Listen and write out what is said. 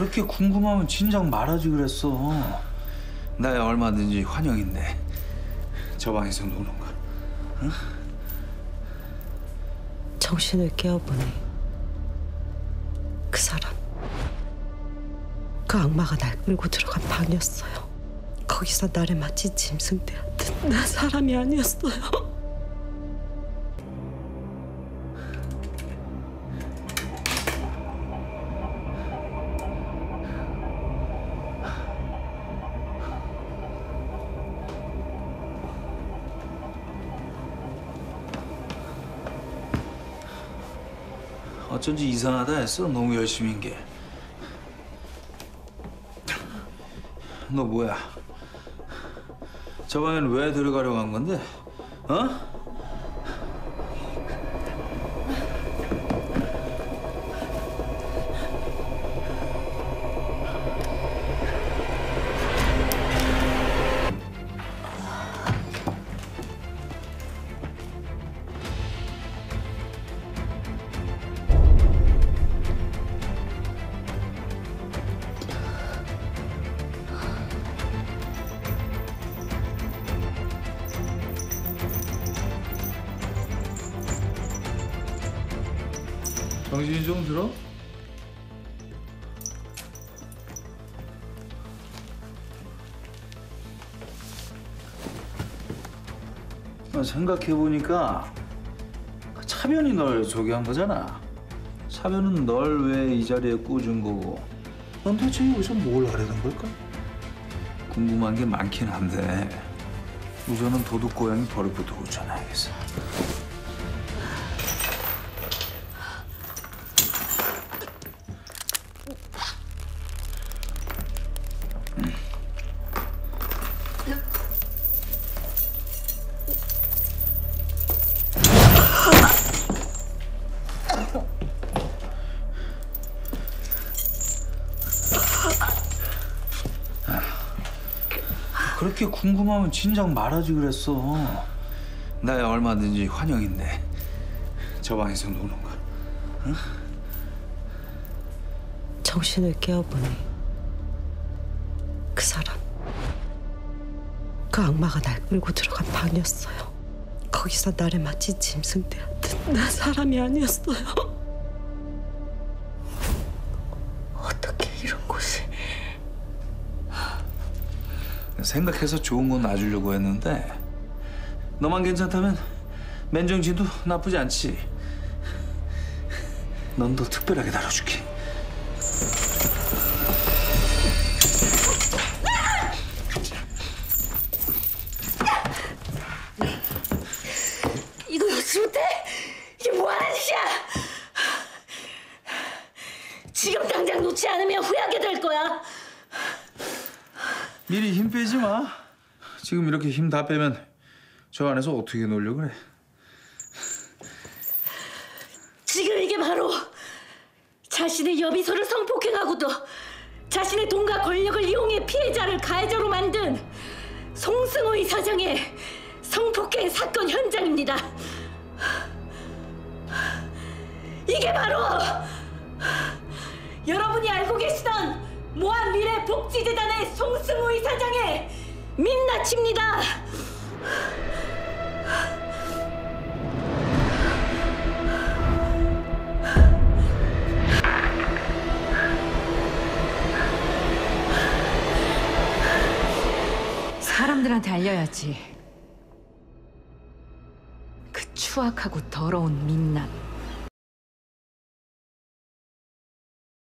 그렇게 궁금하면 진작 말하지 그랬어. 나야 얼마든지 환영인데 저 방에서 노는 거. 정신을 깨어보니 그 사람 그 악마가 날 끌고 들어간 방이었어요. 거기서 나를 마치 짐승 대하듯 나 사람이 아니었어요. 어쩐지 이상하다 했어. 너무 열심히인 게. 너 뭐야? 저 방에는 왜 들어가려고 한 건데? 어? 정신이 좀 들어? 생각해보니까 차변이 널 소개한 거잖아. 차변은 널 왜 이 자리에 꽂은 거고. 넌 대체 여기서 뭘 하려는 걸까? 궁금한 게 많긴 한데 우선은 도둑 고양이 버릇부터 고쳐놔야겠어. 그렇게 궁금하면 진작 말하지 그랬어. 나야 얼마든지 환영인데 저 방에서 노는 거. 정신을 깨어보니 그 사람 그 악마가 날 끌고 들어간 방이었어요. 거기서 나를 마치 짐승 대하듯 나 사람이 아니었어요. 생각해서 좋은 건 놔주려고 했는데 너만 괜찮다면 맨정신도 나쁘지 않지. 넌 더 특별하게 다뤄줄게. 이거 놓지 못해? 이게 뭐하는 짓이야? 지금 당장 놓지 않으면 후회하게 될 거야. 미리 힘 빼지 마. 지금 이렇게 힘 다 빼면 저 안에서 어떻게 놀려 그래? 지금 이게 바로 자신의 여비소를 성폭행하고도 자신의 돈과 권력을 이용해 피해자를 가해자로 만든 송승호 이 사장의 성폭행 사건 현장입니다. 이게 바로 여러분이 알고 계시던 모한 미래 복지재단의 송승호 이 사장의 민낯입니다. 사람들한테 알려야지. 그 추악하고 더러운 민낯.